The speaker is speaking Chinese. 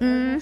嗯。